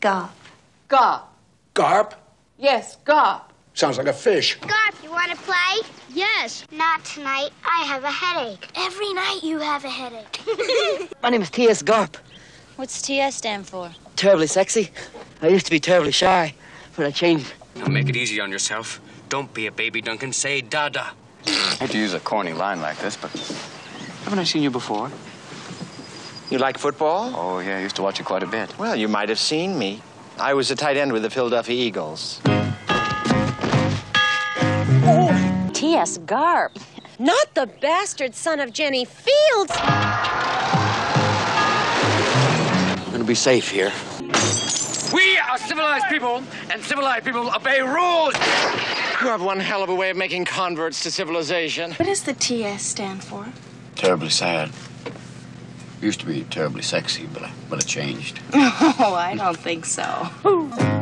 Garp. Garp. Garp? Yes, garp. Sounds like a fish. Garp, you want to play? Yes. Not tonight. I have a headache. Every night you have a headache. My name is T.S. Garp. What's TS stand for? Terribly sexy. I used to be terribly shy, but I changed. Now make it easy on yourself. Don't be a baby, Duncan. Say dada. I hate to use a corny line like this, but haven't I seen you before? You like football? Oh, yeah, I used to watch it quite a bit. Well, you might have seen me. I was a tight end with the Philadelphia Eagles. TS Garp. Not the bastard son of Jenny Fields. I'm gonna be safe here. We are civilized people, and civilized people obey rules. You have one hell of a way of making converts to civilization. What does the TS stand for? Terribly sad. Used to be terribly sexy, but I, but it changed. Oh, I don't think so.